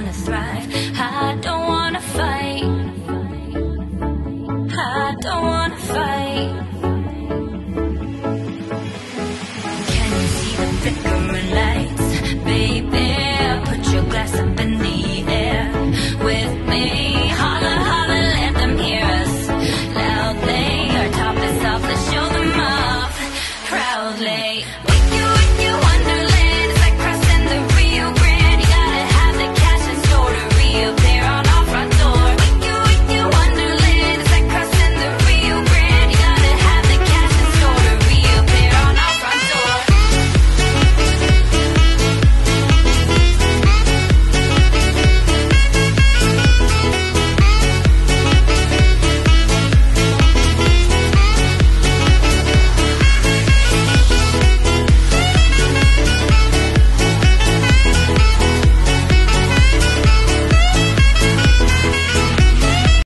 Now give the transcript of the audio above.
wanna thrive. I don't wanna fight. I don't wanna fight.